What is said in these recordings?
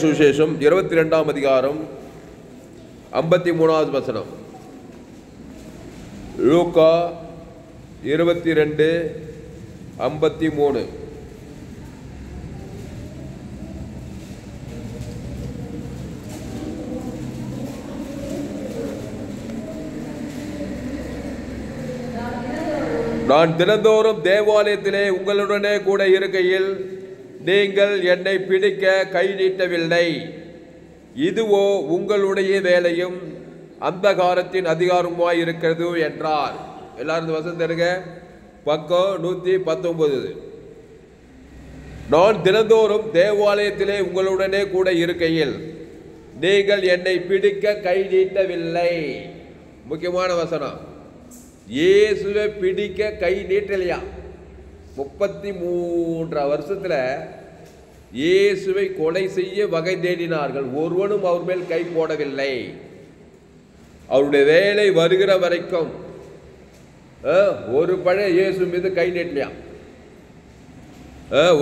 சுவிசேஷம் இருபத்தி ரெண்டாம் அதிகாரம் ஐம்பத்தி மூணாவது வசனம். லூக்கா இருபத்தி ரெண்டு ஐம்பத்தி மூணு நான் தினந்தோறும் தேவாலயத்திலே உங்களுடனே கூட இருக்கையில் நீங்கள் என்னை பிடிக்க கை நீட்டவில்லை. இதுவோ உங்களுடைய வேலையும் அந்தகாரத்தின் அதிகாரமாய் இருக்கிறது என்றார். எல்லாரும் இந்த தருங்க பக்கம் நூற்றி பத்தொன்பது. நான் தினந்தோறும் தேவாலயத்திலே உங்களுடனே கூட இருக்கையில் நீங்கள் என்னை பிடிக்க கை நீட்டவில்லை. முக்கியமான வசனம். இயேசுவை பிடிக்க கை நீட்டலையா? முப்பத்தி மூன்று வருஷத்தில் இயேசுவை கொலை செய்ய வகை தேடினார்கள். ஒருவனும் அவர் மேல் கை போடவில்லை. அவருடைய வேலை வருகிற வரைக்கும் ஒரு பழைய இயேசு மீது கை நீட்டலையா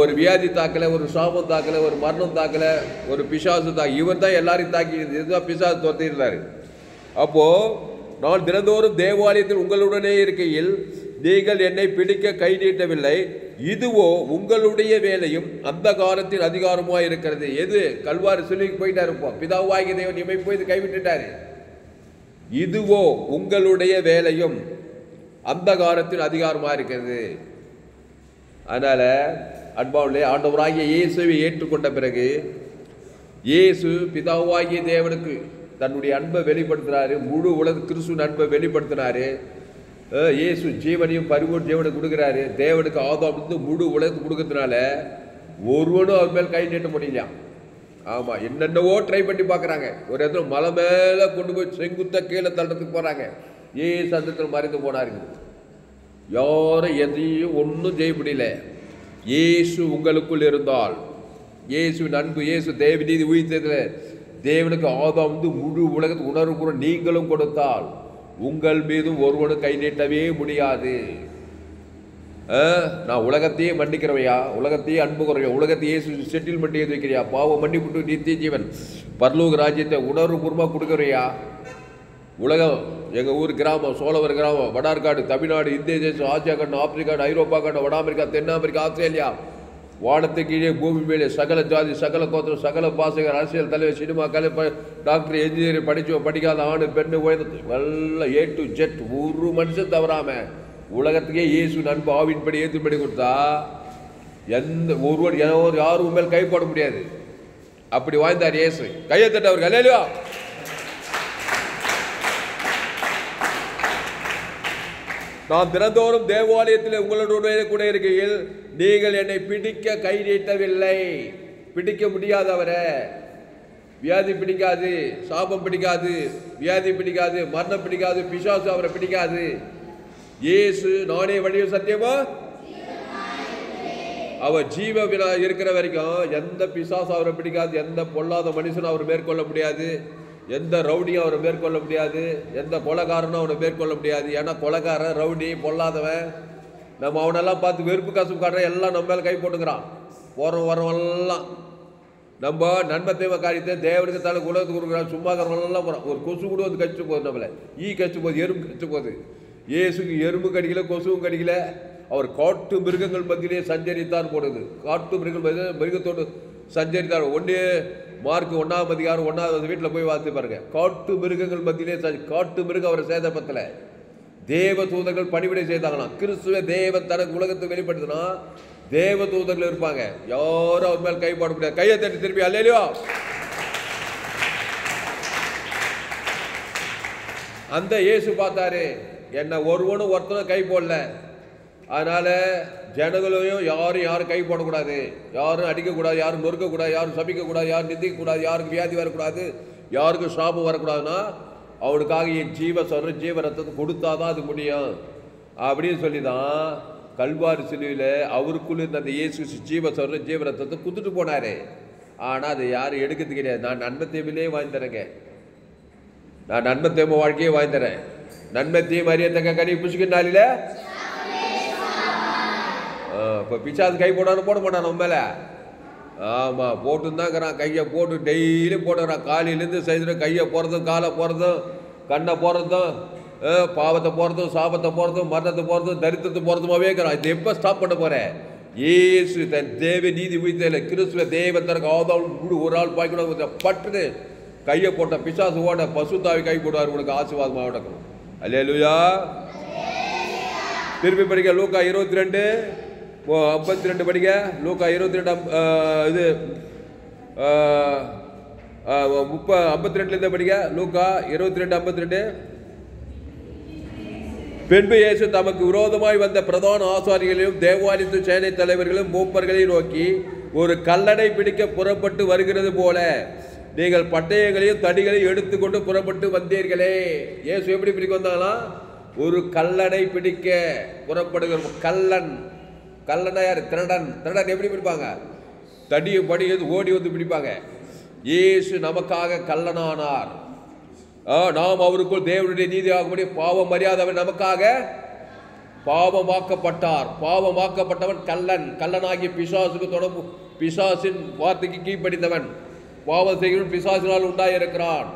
ஒரு வியாதி தாக்கலை ஒரு சாபம் தாக்கலை ஒரு மரணம் தாக்கலை ஒரு பிசாசு தாக்கி இவர் தான் எல்லாரையும் தாக்கி இதுதான் பிசாசு துரத்திருந்தார் அப்போ நான் தினந்தோறும் தேவாலயத்தில் உங்களுடனே இருக்கையில் நீங்கள் என்னை பிடிக்க கை நீட்டவில்லை. இதுவோ உங்களுடைய வேலையும் அந்த காலத்தில் அதிகாரமாக இருக்கிறது எது? கல்வாறு சொல்லி போயிட்டா இருப்போம் பிதாவாகி தேவன் இமை போய் கைவிட்டுட்டாரு. இதுவோ உங்களுடைய வேலையும் அந்த காலத்தில் அதிகாரமாக இருக்கிறது அதனால் அன்பாவுடைய ஆண்டவராகிய இயேசுவை ஏற்றுக்கொண்ட பிறகு இயேசு பிதாவாகிய தேவனுக்கு தன்னுடைய அன்பை வெளிப்படுத்துகிறாரு முழு உலக கிறிஸ்துவின் அன்பை வெளிப்படுத்தினாரு இயேசு ஜீவனையும் பரிபூர்ண ஜீவனை கொடுக்குறாரு. தேவனுக்கு ஆதம் இருந்து முழு உலகத்துக்கு கொடுக்கறதுனால ஒருவனும் அவர் மேல் கை நீட்ட முடியலையா ஆமாம் என்னென்னவோ ட்ரை பண்ணி பார்க்குறாங்க. ஒரு இடத்துல மலை மேலே கொண்டு போய் செங்குத்த கீழே தள்ளத்துக்கு போகிறாங்க ஏசு சந்தத்தில் மறைந்து போனாருங்க யாரும் எதையும் ஒன்றும் செய்ய முடியல. இயேசு உங்களுக்குள் இருந்தால் இயேசுவின் அன்பு இயேசு தேவநீதி உயிர்த்ததில் தேவனுக்கு ஆதாம் வந்து முழு உலகத்துக்கு உணர்வு கூட நீங்களும் கொடுத்தால் உங்கள் மீதும் ஒருவனும் கை நீட்டவே முடியாது. ஆ, நான் உலகத்தையே மன்னிக்கிறவையா? உலகத்தையே அன்பு குறையா உலகத்தையே செட்டில்மெண்ட் செய்து வைக்கிறியா பாவம் மன்னிப்புட்டு நித்திய ஜீவன் பர்லூக் ராஜ்யத்தை உணர்வுபூர்வமாக கொடுக்குறியா உலகம் எங்கள் ஊர் கிராமம் சோழவர் கிராமம் வடார்காடு தமிழ்நாடு இந்திய தேசம் ஆசியா கண்டம் ஆப்பிரிக்கா ஐரோப்பா கண்டம் வட அமெரிக்கா தென் அமெரிக்கா ஆஸ்திரேலியா வானத்து கீழே பூமி மேலே சகல ஜாதி சகல கோத்திரம் சகல பாசகர் அரசியல் தலைவர் சினிமா கலை டாக்டர் இன்ஜினியரிங் படிச்ச படிக்காத ஆணு பெண்ணு உயர்ந்தது நல்ல ஏ டு ஜெட் ஒரு மனுஷன் தவறாம உலகத்துக்கே இயேசு நண்பு ஆவின்படி ஏற்றும்படி கொடுத்தா எந்த ஒருவர் ஒரு யாரும் மேல் கை போட முடியாது. அப்படி வாய்ந்தார் இயேசு. கையை தட்டவர் அவர் கலையிலா நான் தினந்தோறும் தேவாலயத்தில் உங்களுடைய கூட இருக்கையில் நீங்கள் என்னை பிடிக்க கை நீட்டவில்லை. பிடிக்க முடியாதவரை. வியாதி பிடிக்காது சாபம் பிடிக்காது வியாதி பிடிக்காது மரணம் பிடிக்காது பிசாசு அவரை பிடிக்காது. இயேசு நானே வழியும் சத்தியமா? அவர் ஜீவ வினா இருக்கிற வரைக்கும் எந்த பிசாசு அவரை பிடிக்காது எந்த பொல்லாத மனுஷனும் அவர் மேற்கொள்ள முடியாது. எந்த ரவுடியும் அவரை மேற்கொள்ள முடியாது. எந்த கொலகாரனும் அவனை மேற்கொள்ள முடியாது. ஏன்னா கொலகாரன் ரவுடி பொல்லாதவன். நம்ம அவனெல்லாம் பார்த்து வெறுப்பு கசப்பு காட்டுற எல்லாம் நம்ம மேலே கை போட்டுக்கிறான். போகிறோம் வரவெல்லாம் நம்ம நன்மை தேவை காரியத்தை தேவனுக்கு தலை உலகத்துக்கு கொடுக்குறான். சும்மா இருக்கிறவங்களாம் போகிறான் ஒரு கொசு கூட வந்து கடிச்சு போகுது நம்மளை. ஈ கடிச்சு போகுது எறும்பு கடிச்சு போகுது. இயேசுக்கு எறும்பு கடிக்கல கொசுவும் கடிக்கல. அவர் காட்டு மிருகங்கள் மத்தியிலே சஞ்சரித்தார் போடுது. காட்டு மிருகங்கள் மிருகத்தோடு சஞ்சரித்தார். ஒன்றே மார்க் ஒன்றாம் அதிகாரம் ஒன்றாவது வீட்டில் போய் பார்த்து பாருங்க. காட்டு மிருகங்கள் மத்தியிலே சஞ்ச- காட்டு மிருகம் அவரை சேதப்பத்தல தேவ தூதர்கள் பணிவிடை செய்தாங்களாம். கிறிஸ்துவ தேவன் தனக்கு உலகத்தை வெளிப்படுத்தினா தேவ தூதர்கள் இருப்பாங்க. யாரும் அவர் மேல் கை முடியாது. கையை தட்டி திருப்பி அல்லையோ அந்த இயேசு பார்த்தாரு. என்னை ஒருவனும் ஒருத்தனும் கை போடல. அதனால ஜனங்களையும் யாரும் யாரும் கை போடக்கூடாது. யாரும் அடிக்கக்கூடாது யாரும் நொறுக்கக்கூடாது யாரும் சபிக்கக்கூடாது யாரும் நிந்திக்கக்கூடாது யாருக்கு வியாதி வரக்கூடாது யாருக்கும் ஷாப்பு வரக்கூடாதுன்னா அவனுக்காக என் ஜீவ சொல்கிற ஜீவ ரத்தத்தை கொடுத்தாதான் அது முடியும். அப்படின்னு சொல்லி தான் கல்வார் சிலுவையில் அவருக்குள்ளே இருந்த அந்த இயேசு ஜீவ சொல்கிற ஜீவ ரத்தத்தை குத்துட்டு போனார். ஆனால் அதை யாரும் எடுக்கிறது கிடையாது. நான் நன்மை தீமையிலே வாங்கி தரேங்க. நான் நன்மை தேம வாழ்க்கையே வாங்கி தரேன். நன்மை தீமை அறியத்தக்க கனி புசுக்கினாலில இப்போ பிச்சாது கை போடான்னு போட மாட்டான் நம்ம மேலே? ஆமாம் போட்டுருந்தாங்கிறான் கையை போட்டு டெய்லி போட்டுக்கிறான். காலையிலேருந்து செய்துட்டு கையை போகிறதும் காலை போகிறதும் கண்ணை போகிறதும் பாவத்தை போகிறதும் சாபத்தை போகிறதும் மரணத்தை போகிறதும் தரித்திரத்தை போகிறதுமாவே இருக்கிறான் இது எப்போ ஸ்டாப் பண்ண போகிறேன் ஏசு தன் தேவ நீதி உயிர்த்தல கிறிஸ்துவ தேவத்தனக்கு ஆதாவும் முழு ஒரு ஆள் பாய்க்கணும் பட்டுன்னு கையை போட்ட பிசாசு ஓட பசுத்தாவி கை போடுவார் உனக்கு ஆசீர்வாதமாக நடக்கும். அல்லேலூயா. திருப்பி படிக்க லூக்கா இருபத்தி ரெண்டு ஐம்பத்தி ரெண்டு படிக்க லூக்கா இருபத்தி ரெண்டு இது முப்ப ஐம்பத்தி ரெண்டுலேருந்து படிக்க லூக்கா இருபத்தி ரெண்டு ஐம்பத்தி ரெண்டு பின்பு இயேசு தமக்கு விரோதமாய் வந்த பிரதான ஆசாரிகளையும் தேவாலயத்து சேனை தலைவர்களும் மூப்பர்களையும் நோக்கி ஒரு கல்லடை பிடிக்க புறப்பட்டு வருகிறது போல நீங்கள் பட்டயங்களையும் தடிகளையும் எடுத்துக்கொண்டு புறப்பட்டு வந்தீர்களே. இயேசு எப்படி பிடிக்க வந்தாங்களா ஒரு கல்லடை பிடிக்க புறப்படுகிற கல்லன். கல்லனா யார்? திருடன். திருடன் எப்படி பிடிப்பாங்க? தடியை படி ஓடி வந்து பிடிப்பாங்க. இயேசு நமக்காக கல்லனானார் ஆ, நாம் அவருக்குள் தேவனுடைய நீதி ஆகும்படி பாவம் மரியாதவன் நமக்காக பாவமாக்கப்பட்டார். பாவமாக்கப்பட்டவன் கல்லன் கல்லனாகிய பிசாசுக்கு தொடர்பு பிசாசின் வார்த்தைக்கு கீழ்ப்படிந்தவன். பாவம் செய்கிறவன் பிசாசினால் உண்டாயிருக்கிறான்.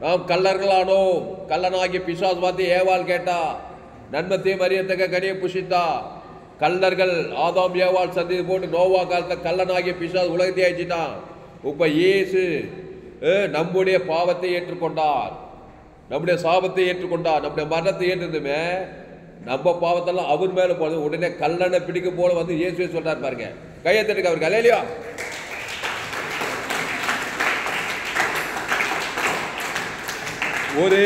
நாம் கல்லர்களானோம் கல்லனாகிய பிசாஸ் வார்த்தை ஏவாள் கேட்டா நன்மத்தையும் அறியத்தக்க கனியை புஷித்தா கல்லர்கள் ஆதாம் ஏவாள் சந்தித்து போட்டு நோவா காலத்தை கல்லனாகிய பிசாஸ் உலகத்தை ஆயிடுச்சிட்டான் இப்போ இயேசு. நம்முடைய பாவத்தை ஏற்றுக்கொண்டார். நம்முடைய சாபத்தை ஏற்றுக்கொண்டார். நம்முடைய மரணத்தை ஏற்றுதுமே. நம்ம பாவத்தெல்லாம் அவர் மேலே போனது. உடனே கல்லணை பிடிக்கும் போல வந்து இயேசுவே சொல்கிறார் பாருங்க. கையை தட்டுக்க அவருக்கு ஒரு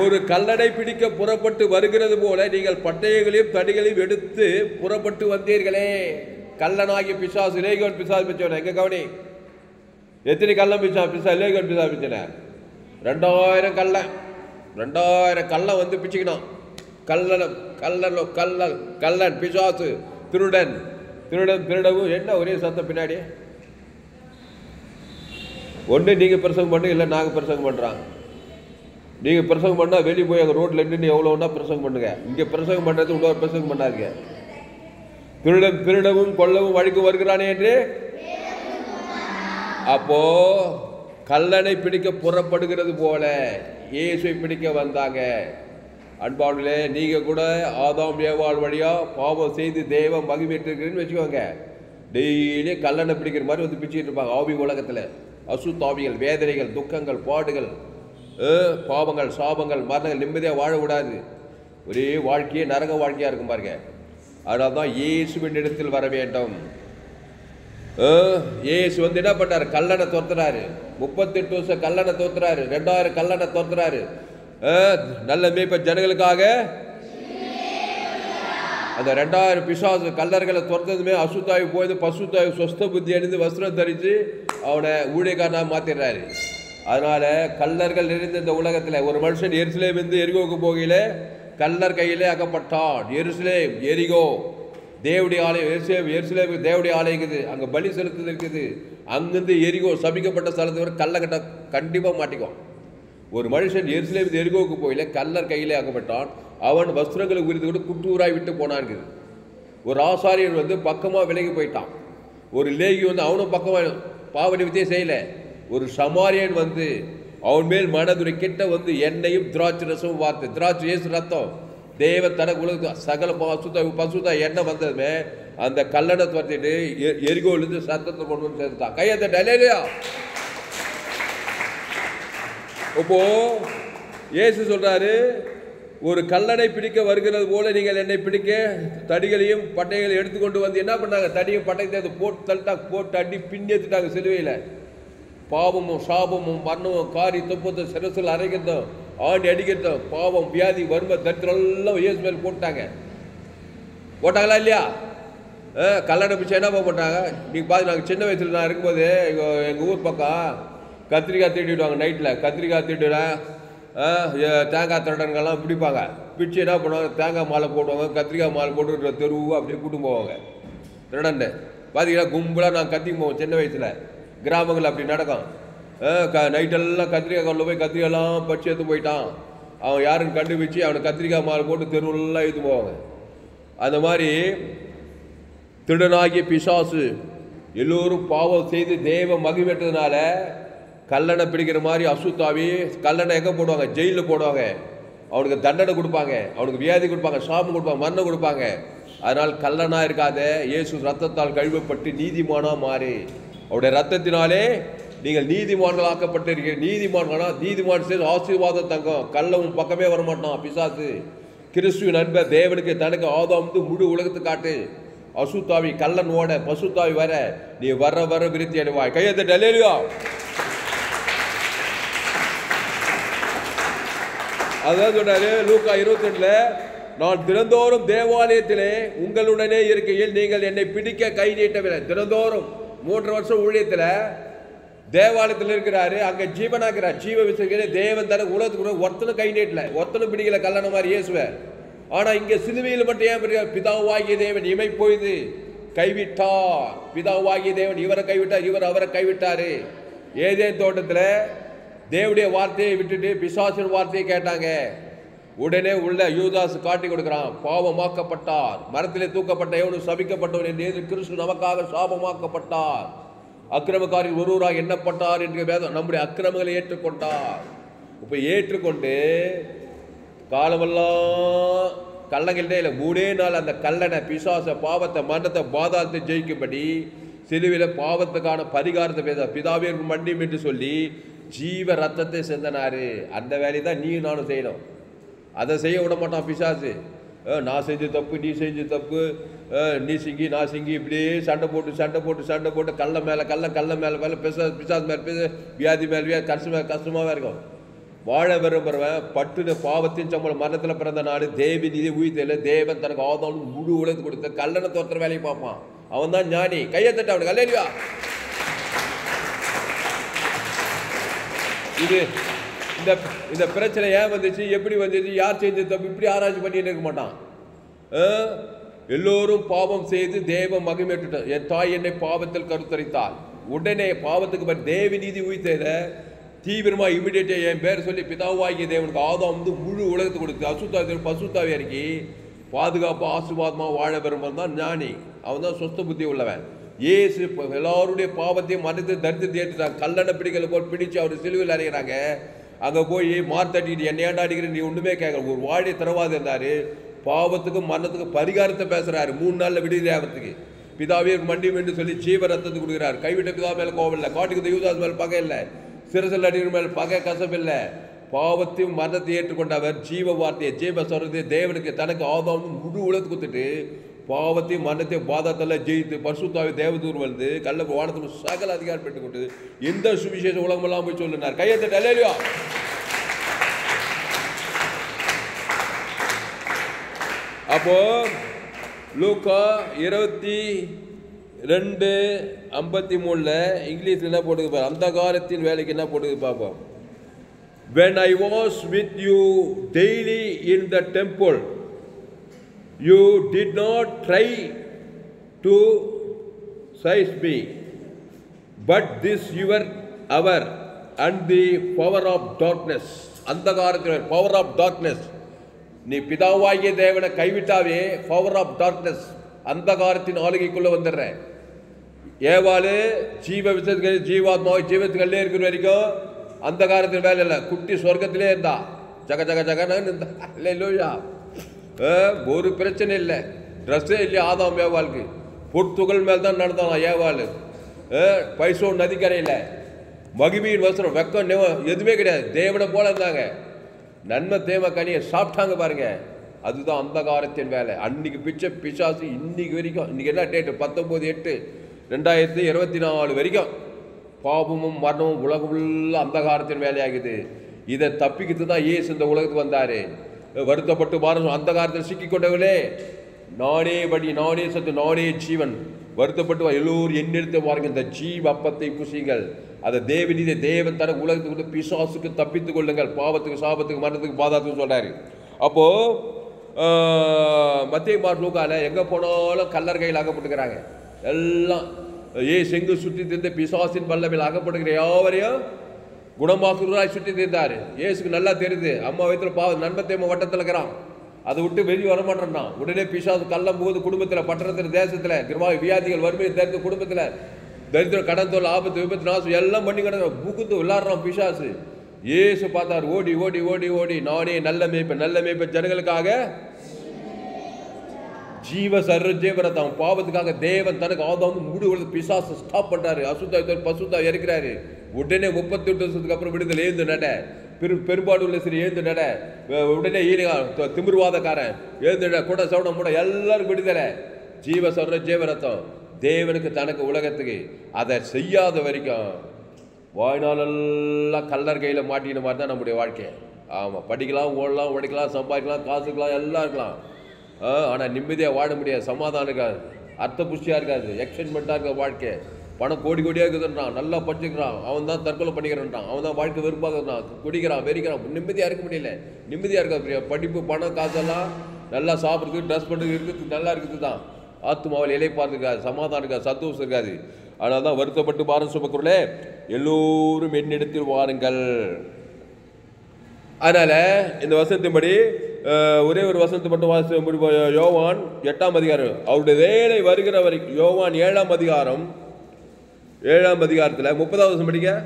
ஒரு கல்லடை பிடிக்க புறப்பட்டு வருகிறது போல நீங்கள் பட்டயங்களையும் தடிகளையும் எடுத்து புறப்பட்டு வந்தீர்களே. கல்லனாகி பிசாசு ரேகவன் பிசாசு பிச்சவன எங்க கவனி? எத்தனை கள்ளம் பிச்சா பிசா லேகோன் பிசா பிச்சன ரெண்டாயிரம் கள்ளன் ரெண்டாயிரம் கள்ளன் வந்து பிச்சுக்கணும் கல்லன் கல்லலோ கல்லன் கல்லன் பிசாசு திருடன். திருடன் திருடவும் என்ன ஒரே சத்தம் பின்னாடி? ஒன்று நீங்கள் பிரசங்கம் பண்ணு இல்லை நாங்கள் பிரசங்கம் பண்ணுறோம் நீங்கள் பிரசங்கம் பண்ணால் வெளியே போய் அங்கே ரோட்டில் நின்று எவ்வளோன்னா பிரசங்கம் பண்ணுங்க. இங்கே பிரசங்கம் பண்ணுறது இன்னொரு பிரசங்கம் பண்ணாதீங்க. திருடன் திருடவும் கொள்ளவும் வழிக்கு வருகிறானே என்று அப்போ கல்லனை பிடிக்க புறப்படுகிறது போல இயேசுவை பிடிக்க வந்தாங்க. அன்பாளர்களே நீங்கள் கூட ஆதாம் ஏவாள் வழியாக பாவம் செய்து தெய்வம் மகிழ்ச்சிருக்கிறீன்னு வச்சுக்கோங்க. டெய்லி கல்லனை பிடிக்கிற மாதிரி வந்து பிடிச்சிட்டு இருப்பாங்க ஆவி உலகத்தில். அசுத்தாவிகள் வேதனைகள் துக்கங்கள் பாடுகள் பாவங்கள் சாபங்கள் மரணங்கள் நிம்மதியாக வாழக்கூடாது. ஒரே வாழ்க்கையே நரக வாழ்க்கையாக இருக்கும் பாருங்க. அதனால தான் இயேசுவின் இடத்தில் வர வேண்டும். அஹ், இயேசு வந்து என்ன பண்ணார்? கல்லணை தோத்துறாரு முப்பத்தெட்டு வருஷம் கல்லணை தோத்துறாரு ரெண்டாயிரம் கல்லணை தோத்துறாரு நல்ல மீப்ப ஜனங்களுக்காக? அந்த ரெண்டாயிரம் பிசாசு கல்லர்களை துரத்ததுமே அசுத்தாய் போய் பசுத்தாய் சொஸ்த புத்தி அணிந்து வஸ்திரம் தரித்து அவனை ஊழியக்காரனாக மாற்றிடுறாரு அதனால் கல்லர்கள் நிறைந்த இந்த உலகத்தில் ஒரு மனுஷன் எருசலேம் இருந்து எரிகோவுக்கு போகையில் கல்லர் கையிலே அகப்பட்டான் எருசலேம் எரிகோ. தேவடைய ஆலயம் எருசலேம் தேவடைய ஆலயம் இருக்குது. அங்கே பலி செலுத்துது இருக்குது. அங்கேருந்து எரிகோ சபிக்கப்பட்ட ஸ்தலத்தை வரை கல்லை கட்ட கண்டிப்பாக மாட்டிக்குவான். ஒரு மனுஷன் எருசலேம் எரிகோவுக்கு போயில கல்லர் கையிலே ஆக்கப்பட்டான். அவன் வஸ்திரங்களை குறித்து கூட குட்டூராய் விட்டு போனான்ங்குது ஒரு ஆசாரியன் வந்து பக்கமாக விலகி போயிட்டான். ஒரு லேகி வந்து அவனும் பக்கமாக பாவ செய்யலை. ஒரு சமாரியன் வந்து அவன் மேல் மனதுரை கிட்ட வந்து எண்ணெயும் திராட்சை ரசமும் வார்த்தை திராட்சை ஏசு ரத்தம். தேவ தன உலக சகல பசுத்த பசுத்த எண்ணெய் வந்ததுமே அந்த கல்லணை துரத்திட்டு எ- சத்தத்தை கொண்டு வந்து சேர்த்தான் கையத்தை டலேலியா இப்போ இயேசு சொல்றாரு ஒரு கல்லணை பிடிக்க வருகிறது போல நீங்கள் என்னை பிடிக்க தடிகளையும் பட்டைகளையும் எடுத்துக்கொண்டு வந்து என்ன பண்ணாங்க? தடியும் பட்டையும் அதை போட்டு தள்ளிட்டாங்க போட்டு அடி பின்னேத்துட்டாங்க சிலுவையில். பாவமும் சாபமும் மரணமும் காரி துப்பத்தை சிரசில் அரைக்கிறதும். ஆண்டி அடிக்கிறதும் பாவம் வியாதி வறுமை தரித்திரம் எல்லாம் இயேசு மேல் போட்டாங்க. போட்டாங்களா இல்லையா? ஆ, கல்லணை பிச்சை என்ன போட்டாங்க? நீங்கள் பார்த்து நாங்கள் சின்ன வயசில் நான் இருக்கும்போது எங்கள் எங்கள் ஊர் பக்கம் கத்திரிக்காய் தீட்டிடுவாங்க நைட்டில் கத்திரிக்காய் தீட்டுறேன் தேங்காய் திருடன்கள்லாம் பிடிப்பாங்க. பிடிச்சி என்ன பண்ணுவாங்க? தேங்காய் மாலை போடுவாங்க கத்திரிக்காய் மாலை போட்டு தெருவு அப்படியே கூட்டும் போவாங்க. திருடன்னு. பார்த்தீங்கன்னா கும்பலாக நான் கத்திக்கு போவோம் சின்ன வயசில். கிராமங்கள் அப்படி நடக்கும். நைட்டெல்லாம் கத்திரிக்காய் கொண்டு போய் கத்திரிக்காயெல்லாம் பறிச்சு எடுத்து போயிட்டான். அவன் யாருன்னு கண்டுபிடிச்சு அவனை கத்திரிக்காய் மாலை போட்டு தெருவெல்லாம் எடுத்து போவாங்க. அந்த மாதிரி திருடனாகிய பிசாசு எல்லோரும் பாவம் செய்து தேவ மகிழ்வெட்டதுனால கல்லணை பிடிக்கிற மாதிரி அசுத்தாவி கல்லணை எங்கே போடுவாங்க? ஜெயிலில் போடுவாங்க. அவனுக்கு தண்டனை கொடுப்பாங்க. அவனுக்கு வியாதி கொடுப்பாங்க. சாபம் கொடுப்பாங்க. மரணம் கொடுப்பாங்க. அதனால் கல்லனாக இருக்காத. இயேசு ரத்தத்தால் கழுவப்பட்டு நீதிமானாக மாறி. அவருடைய ரத்தத்தினாலே நீங்கள் நீதிமான்களாக்கப்பட்டிருக்கிற நீதிமான்களா நீதிமான் செய்து ஆசீர்வாதம் தங்கம். கள்ளவும் பக்கமே வரமாட்டான் பிசாசு. கிறிஸ்துவின் நண்பர் தேவனுக்கு தனக்கு ஆதம் வந்து முழு உலகத்து காட்டு. அசுத்தாவி கள்ளன் ஓட பசுத்தாவி வர நீ வர வர விருத்தி அடைவாய். கையத்தை டெலியா அதான் சொன்னாரு லூக்கா இருபத்தி நான் தினந்தோறும் தேவாலயத்திலே உங்களுடனே இருக்கையில் நீங்கள் என்னை பிடிக்க கை நீட்டவில்லை. தினந்தோறும் மூன்று வருஷம் ஊழியத்தில் தேவாலயத்தில் இருக்கிறாரு அங்க ஜீவனாகிறார் ஜீவ விசுகிற தேவன் தர உலகத்துக்கு ஒருத்தனும் கை நீட்டல ஒருத்தனும் பிடிக்கல கல்யாணம் மாதிரி இயேசுவ. ஆனா இங்க சிலுவையில் மட்டும் ஏன் பிடிக்கல? பிதாவாகிய தேவன் இமை போயுது கைவிட்டார். பிதாவாகிய தேவன் இவரை கைவிட்டார் இவர் அவரை கைவிட்டாரு. ஏதே தோட்டத்தில் தேவடைய வார்த்தையை விட்டுட்டு பிசாசின் வார்த்தையை கேட்டாங்க. உடனே உள்ள யூதாஸ் காட்டி கொடுக்குறான் பாவமாக்கப்பட்டார். மரத்திலே தூக்கப்பட்ட எவனும் சபிக்கப்பட்டவன் என்று கிறிஸ்து நமக்காக சாபமாக்கப்பட்டார். அக்கிரமக்காரில் ஒருவராக எண்ணப்பட்டார் என்று வேதம் நம்முடைய அக்கிரமங்களை ஏற்றுக்கொண்டார். இப்போ ஏற்றுக்கொண்டு காலமெல்லாம் கள்ளங்கிட்டே இல்லை மூணே நாள் அந்த கல்லனை பிசாச பாவத்தை மரணத்தை பாதாளத்தை ஜெயிக்கும்படி சிலுவையில் பாவத்துக்கான பரிகாரத்தை பேச பிதாவே மண்டியும் என்று சொல்லி ஜீவ ரத்தத்தை சிந்தனாரு. அந்த வேலையை தான் நீ நானும் செய்யணும். அதை செய்ய விட மாட்டான் பிசாசு. நான் செஞ்ச தப்பு நீ செஞ்ச தப்பு. நீ சிங்கி நான் சிங்கி இப்படியே சண்டை போட்டு சண்டை போட்டு சண்டை போட்டு கல்ல மேலே கல்ல கல்ல மேலே மேலே பிசா பிசாஸ் மேலே பிச வியாதி மேலே வியாதி கஷ்டமாக கஷ்டமாகவே இருக்கும். வாழ விரும்புகிறவன் பட்டுன பாவத்தின் சம்பளம் மரணத்தில் பிறந்த நாடு தேவி நிதி உயிர்த்தல தேவன் தனக்கு ஆதாலும் முழு உழைத்து கொடுத்த கல்லணை தோற்ற வேலையை பார்ப்பான். அவன் தான் ஞானி. கையை தட்ட அவனுக்கு அல்லையா இது இந்த இந்த பிரச்சனை ஏன் வந்துச்சு? எப்படி வந்துச்சு? யார் செஞ்ச தப்பு? இப்படி ஆராய்ச்சி பண்ணிட்டு இருக்க மாட்டான். ஆ? எல்லோரும் பாவம் செய்து தேவ மகிமேட்டுட்டான் என் தாய் என்னை பாவத்தில் கருத்தரித்தாள். உடனே பாவத்துக்கு பிறகு தேவி நீதி உயிர்த்தத தீவிரமாக இமிடியேட்டாக என் பேர் சொல்லி பிதாவாகிய தேவனுக்கு ஆதாம் வந்து முழு உலகத்துக்கு கொடுத்து அசுத்தாவி பசுத்தாவி இறக்கி பாதுகாப்பு ஆசீர்வாதமாக வாழ விரும்புறது தான் ஞானி. அவன் தான் சொஸ்த புத்தி உள்ளவன். ஏசு இப்ப எல்லாருடைய பாவத்தையும் மறைத்து தரித்து ஏற்றுட்டாங்க கல்லணை பிடிக்கல போட்டு பிடிச்சு அவர் சிலுவில் அறைகிறாங்க அங்கே போய் மார்த்தட்டிட்டு என்னை அடிக்கிறேன் அடிக்கிற? நீ ஒன்றுமே கேட்கல. ஒரு வாழை தரவாது இருந்தார். பாவத்துக்கும் மரணத்துக்கும் பரிகாரத்தை பேசுகிறாரு மூணு நாளில் விடுதலை ஆகிறதுக்கு பிதாவே மண்டியும் என்று சொல்லி ஜீவ ரத்தத்தை கொடுக்குறார். கைவிட்ட பிதா மேலே கோவம் இல்லை. காட்டுக்கு யூதாஸ் மேலே பகை இல்லை. சிறுசல் அடிக்கிற மேலே பகை கசப்பில்லை பாவத்தையும் மரணத்தை ஏற்றுக்கொண்ட அவர் ஜீவ வார்த்தையை ஜீவ சொல்றது தேவனுக்கு தனக்கு ஆதாவும் முழு உலகத்து கொடுத்துட்டு பாவத்தையும் மரணத்தையும் பாதத்தில் ஜெயித்து பரிசுத்தாவி தேவதூர் வந்து கள்ள வானத்தில் சகல அதிகாரம் பெற்றுக் கொண்டு எந்த சுவிசேஷ உலகமெல்லாம் போய் சொல்லினார். கையெழுத்து அலேலியா அப்போ லூக்கா இருபத்தி ரெண்டு ஐம்பத்தி மூணில் இங்கிலீஷில் என்ன போட்டுக்கு அந்த காலத்தின் வேலைக்கு என்ன போட்டுக்கு பார்ப்போம் when I was with you daily in the temple you did not try to seize me, but this your hour and the power of darkness. அந்தகாரத்தில் பவர் ஆஃப் டார்க்னஸ் நீ பிதாவாகிய தேவனை கைவிட்டாவே பவர் ஆஃப் டார்க்னஸ் அந்தகாரத்தின் ஆளுகைக்குள்ளே வந்துடுற. ஏவாளு ஜீவ விஷயத்துக்கு ஜீவாத்மாவை ஜீவத்துக்கல்லே இருக்கிற வரைக்கும் அந்த காலத்தில் வேலை இல்லை. குட்டி சொர்க்கத்திலே இருந்தா. ஜக ஜக ஜகன்னு இருந்தா. இல்லை இல்லையா ஒரு பிரச்சனை இல்லை. ட்ரெஸ்ஸே இல்லையா? ஆதாம் ஏவாளுக்கு. பொட்டுகள் மேல் தான் நடந்தான் ஏவாள். பைசோ நதிக்கரையில். மகிமையின் வசனம் வெக்கம் நெவ- எதுவுமே கிடையாது. தேவனை போல இருந்தாங்க. நன்மை தேவை கனியை சாப்பிட்டாங்க பாருங்க. அதுதான் அந்த காலத்தின் வேலை. அன்னைக்கு பிச்சை பிசாசு இன்னைக்கு வரைக்கும் இன்னைக்கு என்ன டேட்டு பத்தொன்பது எட்டு ரெண்டாயிரத்தி இருபத்தி நாலு வரைக்கும் பாபமும் மரணமும் உலகம் ஃபுல்லாக அந்த காலத்தின் வேலையாகுது. இதை தப்பிக்கிட்டு தான் ஏசு இந்த உலகத்துக்கு வந்தார். வருத்தப்பட்டு பாருங்க அந்த காலத்தில் சிக்கிக்கொண்டவர்களே நானே வழி நானே சத்து நானே ஜீவன். வருத்தப்பட்டு எல்லோரும் எண்ணெடுத்து பாருங்க இந்த ஜீவ அப்பத்தை புசிங்கள் அதை தேவநீதி தேவன் தர உலகத்துக்கு வந்து பிசாசுக்கு தப்பித்துக் கொள்ளுங்கள். பாவத்துக்கு சாபத்துக்கு மரணத்துக்கு பாதாத்துக்கு சொன்னார் அப்போ மத்திய மார்க் எங்கே போனாலும் கல்லர் கையில் ஆகப்பட்டுக்கிறாங்க எல்லாம் ஏ செங்கு சுற்றி திருந்த பிசாசின் பல்லவில் அகப்படுகிற யாவரையும் குணமாக்குறாய் சுற்றி திரிந்தாரு. ஏசுக்கு நல்லா தெரியுது. அம்மா வயிற்றுல பாவ நண்பத்தேம வட்டத்தில் இருக்கிறான். அதை விட்டு வெளியே வரமாட்டேன்றான் உடனே பிசாசு கள்ளம் போகுது குடும்பத்தில் பட்டணத்தில் தேசத்தில் கிருமா வியாதிகள் வறுமை தெரிந்து குடும்பத்தில் தரித்திரம் கடன் ஆபத்து விபத்து நாசம் எல்லாம் பண்ணி கிடக்குற புகுந்து விளாடுறான் பிசாசு. ஏசு பார்த்தார் ஓடி ஓடி ஓடி ஓடி நானே நல்ல மேய்ப்பேன் நல்ல மேய்ப்பேன். ஜனங்களுக்காக ஜீவ சர்வ தான் பாவத்துக்காக தேவன் தனக்கு ஆதம் வந்து மூடி பிசாசு ஸ்டாப் பண்ணுறாரு அசுத்தா பசுத்தா இறக்கிறாரு உடனே முப்பத்தி எட்டு வருஷத்துக்கு அப்புறம் விடுதலை ஏந்து நட. பெரு பெரும்பாடு உள்ள சரி ஏந்து நட உடனே ஈரியா திமிர்வாதக்காரன் எழுந்து நட. கூட சவுடம் கூட எல்லாரும் விடுதலை. ஜீவ சர்வ ஜீவரத்தம். தேவனுக்கு தனக்கு உலகத்துக்கு. அதை செய்யாத வரைக்கும் வாழ்நாளெல்லாம் கல்லர் கையில் மாட்டின மாதிரி தான் நம்முடைய வாழ்க்கை. ஆமாம் படிக்கலாம் ஓடலாம் உடைக்கலாம் சம்பாதிக்கலாம் காசுக்கலாம் எல்லாம் இருக்கலாம். ஆனால் நிம்மதியாக வாழ முடியாது. சமாதானம் இருக்காது. அர்த்த புஷ்டியாக இருக்காது எக்ஸைட்மெண்ட்டாக இருக்க வாழ்க்கை. பணம் கோடி கோடியாக இருக்குதுன்றான். நல்லா படிச்சுக்கிறான். அவன் தான் தற்கொலை பண்ணிக்கிறான்றான். அவன் தான் வாழ்க்கை வெறுப்பாகிறான் குடிக்கிறான் வெறிக்கிறான். நிம்மதியாக இருக்க முடியல. நிம்மதியாக இருக்காது பிரியா படிப்பு பணம் காசெல்லாம் நல்லா சாப்பிட்றதுக்கு ட்ரெஸ் பண்ணுறதுக்கு இருக்கிறது நல்லா இருக்குது தான் ஆத்மாவில் இலைப்பாடு இருக்காது சமாதானம் இருக்காது சந்தோஷம் இருக்காது. அதனால தான் வருத்தப்பட்டு பாரம் சுமக்குறளே எல்லோரும் என்னிடத்தில் வாருங்கள். அதனால் இந்த வசனத்தின்படி ஒரே ஒரு வசனத்தை மட்டும் வாசி யோவான் எட்டாம் அதிகாரம். அவருடைய வேலை வருகிற வரைக்கும் யோவான் ஏழாம் அதிகாரம் ஏழாம் அதிகாரத்தில் முப்பதாவது வருஷம் படிக்க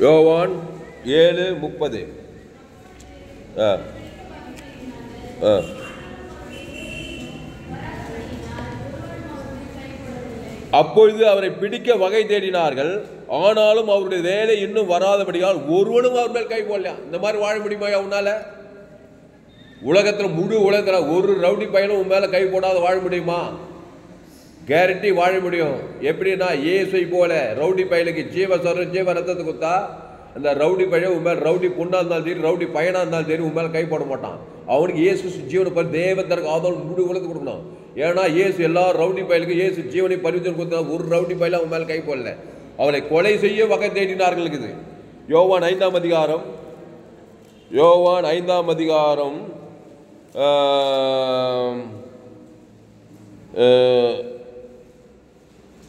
யோவான் ஏழு முப்பது. ஆ. ஆ. அப்பொழுது அவரை பிடிக்க வகை தேடினார்கள். ஆனாலும் அவருடைய வேலை இன்னும் வராதபடியால் ஒருவனும் அவர் மேல் கை போடலையா? இந்த மாதிரி வாழ முடியுமா உன்னால? உலகத்தில் முழு உலகத்தில் ஒரு ரவுடி பையனும் உன் மேலே கை போடாத வாழ முடியுமா? கேரண்டி வாழ முடியும். எப்படின்னா இயேசை போல ரவுடி பயலுக்கு ஜீவ சொரம் ஜீவ ரத்தத்தை கொடுத்தா அந்த ரவுடி பையன் உன் மேல் ரவுடி பொண்ணாக இருந்தாலும் சரி ரவுடி பையனாக இருந்தாலும் சரி உன் மேலே கை போட மாட்டான். அவனுக்கு இயேசு ஜீவனை பறி தேவத்தருக்கு ஆதரவு முழு உலகத்து கொடுக்கணும். ஏன்னா இயேசு எல்லா ரவுடி பயலுக்கும் இயேசு ஜீவனை பரிவர்த்தனை கொடுத்தா ஒரு ரவுடி பயில அவன் மேலே கை போடல. அவனை கொலை செய்ய வகை தேடினார்கள் இருக்குது. யோவான் ஐந்தாம் அதிகாரம். யோவான் ஐந்தாம் அதிகாரம்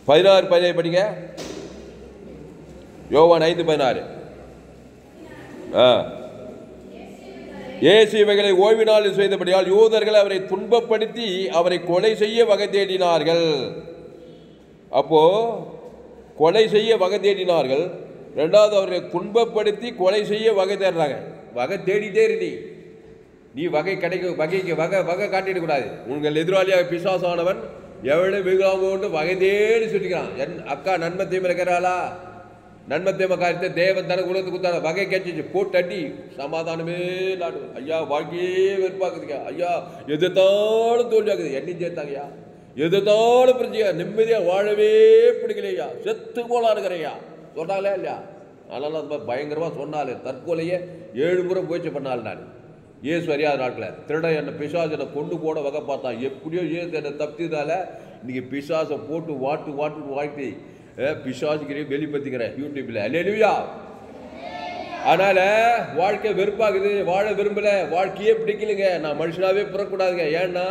பதினாறு பதினேழு படிங்க. யோவான் ஐந்து பதினாறு. ஆ. இயேசு இவைகளை ஓய்வு நாளில் செய்தபடியால் யூதர்கள் அவரை துன்பப்படுத்தி அவரை கொலை செய்ய வகை தேடினார்கள். அப்போ கொலை செய்ய வகை தேடினார்கள். ரெண்டாவது அவர்களை துன்பப்படுத்தி கொலை செய்ய வகை தேடுறாங்க. வகை தேடிட்டே இருந்தி நீ நீ வகை கிடைக்க வகைக்கு வகை வகை காட்டிடக்கூடாது. உங்கள் எதிராளியாக பிசாசானவன் எவ்வளோ வெகுலாம வகை தேடி சுட்டிக்கிறான். என் அக்கா நன்மை தீமை இருக்கிறாளா? நன்மை தீமை காரியத்தை தேவன் தனக்கு உலகத்துக்கு கொடுத்தாரு. வகை கிடைச்சிச்சு போட்டு அடி சமாதானமே நாடு ஐயா வாழ்க்கையே வெறுப்பாக்குதுங்க ஐயா எதிர்த்தாலும் தோல்வியாக்குது. என்னையும் சேர்த்தாங்கய்யா. எதிர்த்தாலும் பிரச்சனையா நிம்மதியாக வாழவே பிடிக்கலையா. செத்து போலாம் இருக்கிறையா சொன்னாங்களே இல்லையா? அதனால அது பயங்கரமாக சொன்னாலே தற்கொலையே ஏழு முறை முயற்சி பண்ணாள் நான். இயேசு அறியாத நாட்களில் திருட என்னை பிசாசு என்னை கொண்டு போட வகை பார்த்தான். எப்படியோ இயேசு என்னை தப்பித்ததால இன்றைக்கி பிசாசை போட்டு வாட்டு வாட்டு வாழ்த்தி பிசாசுக்கிறையும் வெளிப்படுத்திக்கிறேன் யூடியூப்பில் அல்லேலூயா அதனால் வாழ்க்கை வெறுப்பாகுது. வாழ விரும்பலை. வாழ்க்கையே பிடிக்கலைங்க. நான் மனுஷனாகவே பிறக்கூடாதுங்க ஏன்னா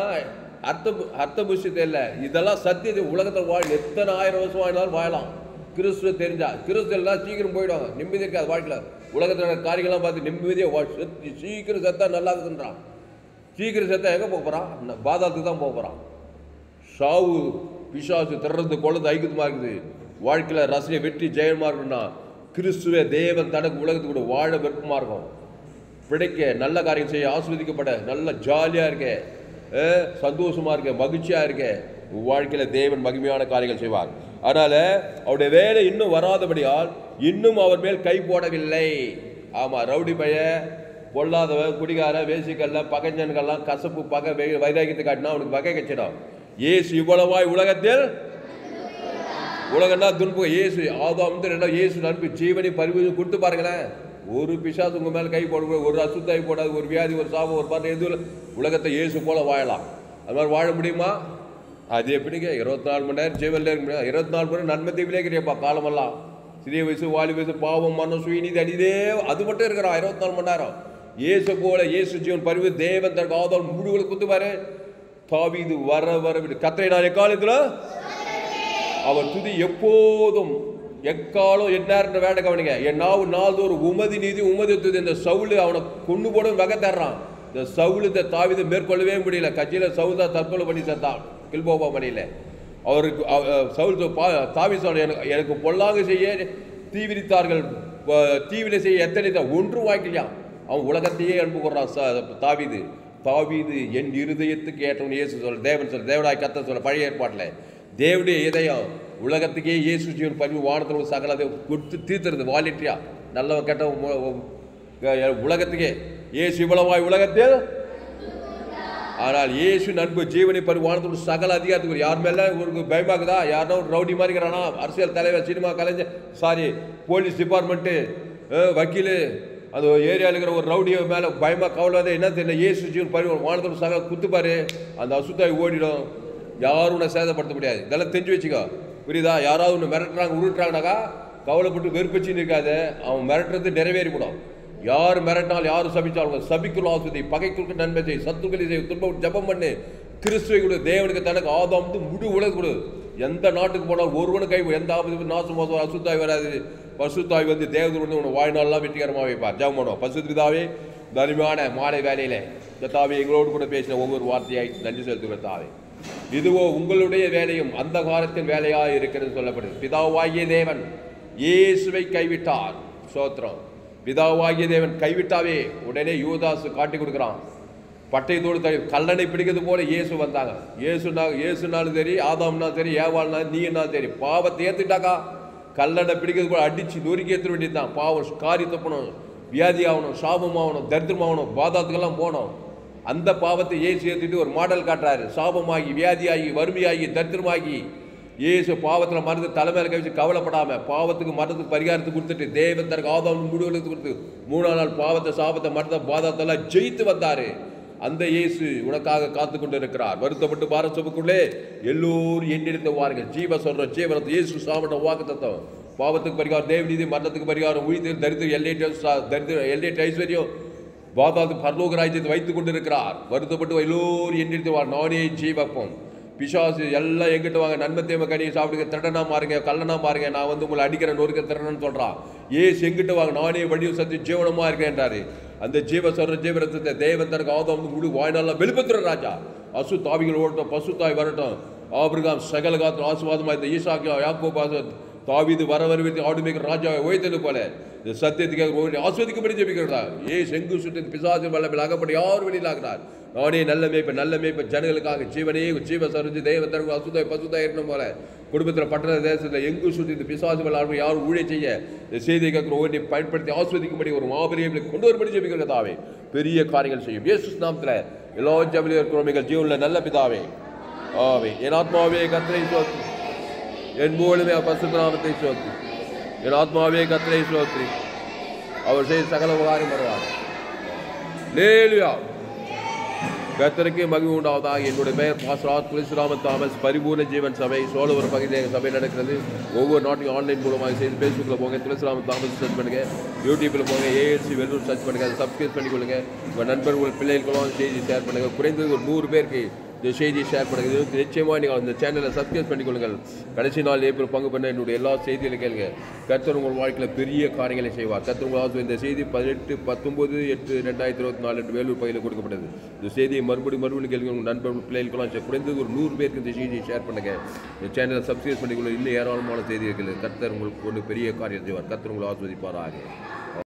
அர்த்த அர்த்த புஷியத்தை இல்லை இதெல்லாம் சத்தியது உலகத்தில் வாழ் எத்தனை ஆயிரம் வருஷம் வாழ்ந்தாலும் வாழலாம். கிறிஸ்துவ தெரிஞ்சா. கிறிஸ்துவ எல்லாம் சீக்கிரம் போயிடும். நிம்மதி இருக்காது வாழ்க்கையில். உலகத்தில் நடக்கிற காரியங்கள்லாம் பார்த்து நிம்மதியாக செத்து சீக்கிரம் செத்தா நல்லா இருக்குன்றான் சீக்கிரம் செத்தா எங்கே போக போகிறான் பாதாளத்துக்கு தான் போக போகிறான் சாவு பிசாசு திறந்து குழந்தை ஐக்கியமாக இருக்குது. வாழ்க்கையில் ரசனை வெற்றி ஜெயமாக இருக்குன்னா கிறிஸ்துவ தேவன் தனக்கு உலகத்துக்கு கூட வாழ விருப்பமாக இருக்கும். பிழைக்க நல்ல காரியம் செய்ய ஆஸ்வதிக்கப்பட நல்ல ஜாலியாக இருக்க சந்தோஷமாக இருக்க மகிழ்ச்சியாக இருக்க வாழ்க்கையில் தேவன் மகிமையான காரியங்கள் செய்வார். அதனால் அவருடைய வேலை இன்னும் வராதபடியால் இன்னும் அவர் மேல் கை போடவில்லை. ஆமாம் ரவுடி பைய பொல்லாதவன் குடிகார வேசிக்கல்ல பகஞ்சன்கள்லாம் கசப்பு பகை வைராகியத்தை காட்டினா அவனுக்கு பகை கச்சிடும். ஏசு இவ்வளவாய் உலகத்தில்? உலகம்னா துன்பம் ஏசு ஆதாம் வந்து ரெண்டாவது ஏசு நண்பு ஜீவனை பரிவு கொடுத்து பாருங்களேன். ஒரு பிசாசு உங்கள் மேலே கை போட ஒரு அசுத்தாய் போடாது ஒரு வியாதி ஒரு சாபம் ஒரு பாட்டு எதுவும் இல்லை. உலகத்தை இயேசு போல வாழலாம். அது மாதிரி வாழ முடியுமா? அது எப்படிங்க? இருபத்தி நாலு மணி நேரம் ஜீவனில் இருக்க முடியாது இருபத்தி நாலு மணி நேரம் நன்மை தீவிலே இருக்கிறியப்பா காலமெல்லாம். சிறிய வயசு வாலி வயசு பாவம் மனம் சுயநீதி அடிதே அது மட்டும் இருக்கிறான் இருபத்தி நாலு மணி நேரம். இயேசு போல இயேசு ஜீவன் பரிவு தேவன் தன் காதல் முடிவுகளை குத்துவாரு. தாவிது வர வர விடு. கத்திரை நான் எக்காலத்தில்? அவர் துதி எப்போதும் எக்காலம் எந்நேரம் வேண்ட கவனிங்க. என் நாவு நாள்தோறும் உமதி நீதி உமதி துதி. இந்த சவுளு அவனை கொண்டு போடும் வகை தர்றான். இந்த சவுளு இந்த தாவிதை மேற்கொள்ளவே முடியல. கட்சியில் சவுதா தற்கொலை பண்ணி செத்தான். கில்போபா மணியில அவருக்கு அவ- சவுல் பா- தாவி சொன்ன எனக்கு எனக்கு பொல்லாங்க செய்ய தீவிரித்தார்கள் தீவிர செய்ய எத்தனை தான் ஒன்று வாய்க்கலையா அவன் உலகத்தையே அன்பு கூறான் தாவிது. தாவீது என் இருதயத்துக்கு ஏற்றவன் இயேசு சொல்ல தேவன் சொல்ல தேவனாய் கத்த சொல்ல பழைய ஏற்பாட்டில். தேவனுடைய இதயம் உலகத்துக்கே இயேசு ஜீவன் பரிவு வானத்தில் சகல அதை கொடுத்து தீர்த்துறது வாலிட்டியா நல்லவன் கெட்டவன் உலகத்துக்கே. இயேசு இவ்வளவாய் உலகத்தில் ஆனால் இயேசு நண்பு ஜீவனை பரிவானத்தோட சகல அதிகாரத்துக்கு யார் மேலே? உங்களுக்கு பயமாக்குதா யாருன்னா ஒரு ரவுடி மாதிரி இருக்கிறானா? அரசியல் தலைவர் சினிமா கலைஞர் சாரி போலீஸ் டிபார்ட்மெண்ட்டு வக்கீல் அந்த ஏரியாவில் இருக்கிற ஒரு ரவுடி மேலே பயமாக கவலை என்ன தெரியல இயேசு ஜீவன் பரி வானத்தோட சகல குத்துப்பாரு. அந்த அசுத்தாய் ஓடிடும். யாரும் உன்னை சேதப்படுத்த முடியாது. இதெல்லாம் தெரிஞ்சு வச்சுக்கோ. புரியுதா? யாராவது ஒன்று மிரட்டுறாங்க உருட்டுறாங்கனாக்கா கவலைப்பட்டு வெறுப்பச்சின்னு இருக்காது. அவன் மிரட்டுறது நிறைவேறிவிடும். யார் மிரட்டினால் யார் சபிச்சாலும் சபிக்குள் ஆசுதி பகைக்குள் நன்மை செய் சத்துக்களை செய் துன்பம் ஜெபம் பண்ணு. கிறிஸ்துவை கொடு தேவனுக்கு தனக்கு ஆதாம் வந்து முழு உலக கொடு. எந்த நாட்டுக்கு போனால் ஒருவனு கை எந்த ஆபத்து நாசம் மோசம் அசுத்தாய் வராது. பசுத்தாய் வந்து தேவதூர் வந்து உன்னை வாழ்நாள்லாம் வெற்றிகரமாக வைப்பார். ஜெபம் பண்ணுவோம். பசுதாவே தனிமையான மாலை வேலையில் கத்தாவே எங்களோடு கூட பேசின ஒவ்வொரு வார்த்தையாய் நன்றி செலுத்துகிற தாவே இதுவோ உங்களுடைய வேலையும் அந்த காலத்தின் வேலையாக இருக்கிறது சொல்லப்படுது. பிதாவாகிய தேவன் இயேசுவை கைவிட்டார். சோத்திரம். பிதாவாகிய தேவன் கைவிட்டாவே உடனே யூதாசு காட்டி கொடுக்குறான். பட்டயத்தோடு தடி கல்லணை பிடிக்கிறது போல இயேசு வந்தாங்க. இயேசுனா இயேசுனாலும் சரி ஆதாம்னாலும் சரி ஏவாள்னா நீனா சரி பாவத்தை ஏற்றுட்டாக்கா கல்லணை பிடிக்கிறது போல அடிச்சு நொறுக்கி ஏற்ற வேண்டியதுதான் பாவம் காரி தப்பணும் வியாதி ஆகணும் சாபம் ஆகணும் தரித்திரமாகணும் பாதாத்துக்கெல்லாம் போகணும் அந்த பாவத்தை ஏசு ஏற்றிட்டு ஒரு மாடல் காட்டுறாரு. சாபமாகி வியாதியாகி வறுமையாகி தரித்திரமாகி இயேசு பாவத்தில் மருந்து தலைமையில் கழிச்சு கவலைப்படாமல் பாவத்துக்கு மரணத்துக்கு பரிகாரத்துக்கு கொடுத்துட்டு தேவன் தனக்கு ஆதாம் முடிவுகளுக்கு கொடுத்து மூணாம் நாள் பாவத்தை சாபத்தை மரணத்தை பாதத்தெல்லாம் ஜெயித்து வந்தார். அந்த இயேசு உனக்காக காத்து கொண்டு இருக்கிறார் வருத்தப்பட்டு பாரசபுக்குள்ளே எல்லோரும் எண்ணெடுத்து வாருங்கள். ஜீவ சொல்ற ஜீவனத்தை இயேசு சாமன வாக்கு தத்துவம். பாவத்துக்கு பரிகாரம் தேவநீதி மரணத்துக்கு பரிகாரம் உயிர் தரித்திர எல்லைட்டு தரித்திர எல்லைட்டு ஐஸ்வர்யம் பாதாது பரலோக ராஜ்யத்தை வைத்துக் கொண்டிருக்கிறார். வருத்தப்பட்டு எல்லோரும் எண்ணிருத்துவார் நானே ஜீவப்பம். பிசாசு எல்லாம் எங்கிட்ட வாங்க நன்மை தேவை கனியை சாப்பிடுங்க திருடனா மாறுங்க கல்லனா மாறுங்க நான் வந்து உங்களை அடிக்கிறேன் நொறுக்க திருடன்னு சொல்றான். ஏசு எங்கிட்ட வாங்க நானே வடிவு சத்து ஜீவனமா இருக்கேன்றாரு அந்த ஜீவ சொல்ற ஜீவரத்தை தேவன் தனக்கு ஆதம் முடி வாய்நாள வெளிப்பத்துற ராஜா. அசு தாவிகள் ஓடட்டும் பசு தாய் வரட்டும். ஆபிரகாம் சகல ஆசுவாதமாக ஆசுவாதமா ஈசாக்கியம் யாக்கோ யாக்கோபாச தாவிது வர வரவித்து ஆடுமைக்கு ராஜாவை உயர்த்தது போல இந்த சத்தியத்துக்காக ஆஸ்வதிக்கப்படி ஜெபிக்கிறதா ஏ செங்கு சுட்டு பிசாசு வல்லமில் அகப்படி யார் வெளியில் ஆகிறார்? நானே நல்ல மேய்ப்பு நல்ல மேய்ப்பு ஜனங்களுக்காக ஜீவனே ஜீவ சருஜி தெய்வ தரவு அசுதாய் பசுதாய் இருக்கணும் போல. குடும்பத்தில் பட்டண தேசத்தில் எங்கு சுற்றி இந்த பிசாசு வல்லாமல் யாரும் ஊழிய செய்ய? இந்த செய்தியை கேட்கிற ஒவ்வொன்றை பயன்படுத்தி ஆஸ்வதிக்கும்படி ஒரு மாபெரிய கொண்டு வரும்படி ஜெபிக்கிறதாவே பெரிய காரியங்கள் செய்யும். இயேசு நாமத்தில் எல்லா ஜபிலியும் குழந்தைகள் ஜீவனில் நல்ல பிதாவே. ஆவே என் ஆத்மாவே கத்திரை என் மூலமே பசுநாமத்தை சோத்ரி என் ஆத்மாவே கத்திரை சோத்ரி அவர் செய்த சகல உபகாரம் வருவார். லேலியா கர்த்தருக்கு மகிழ்வு உண்டாவதாக. என்னுடைய பெயர் பாஸ்ராத் துளசிராம தாமஸ் பரிபூர்ண ஜீவன் சபை சோழவர் பகுதியில் எங்கள் சபை நடக்கிறது. ஒவ்வொரு நாட்டையும் ஆன்லைன் மூலமாக செய்து ஃபேஸ்புக்கில் போங்க. துளசிராம தாமஸ் சர்ச் பண்ணுங்கள் யூடியூப்பில் போங்க ஏஎல்சி வெல்லூர் சர்ச் பண்ணுங்க. அதை சப்ஸ்கிரைப் பண்ணிக்கொள்ளுங்கள் உங்கள் நண்பர்கள் பிள்ளைகளுக்கெல்லாம் செய்தி ஷேர் பண்ணுங்கள் குறைந்தது ஒரு நூறு பேருக்கு இந்த செய்தியை ஷேர் பண்ணுங்க இது நிச்சயமாக நீங்கள் அந்த சேனலை சப்ஸ்கிரைப் பண்ணிக்கொள்ளுங்கள். கடைசி நாள் ஏப்ரல் பங்கு பண்ண என்னுடைய எல்லா செய்திகளை கேளுங்க. கர்த்தர் உங்கள் வாழ்க்கையில் பெரிய காரியங்களை செய்வார். கர்த்தர் உங்கள் இந்த செய்தி பதினெட்டு பத்தொம்போது எட்டு ரெண்டாயிரத்தி இருபத்தி நாலு என்று வேலூர் பகுதியில் கொடுக்கப்பட்டது. இந்த செய்தியை மறுபடியும் மறுபடியும் கேளுங்க உங்கள் நண்பர் பிள்ளைகளுக்கெல்லாம் குறைந்தது ஒரு நூறு பேருக்கு இந்த செய்தியை ஷேர் பண்ணுங்க. இந்த சேனலை சப்ஸ்கிரைப் பண்ணிக்கொள்ள இன்னும் ஏராளமான செய்தி இருக்குது. கர்த்தர் உங்களுக்கு ஒன்று பெரிய காரியம் செய்வார். கர்த்தர் உங்களை ஆஸ்வதிப்பாராக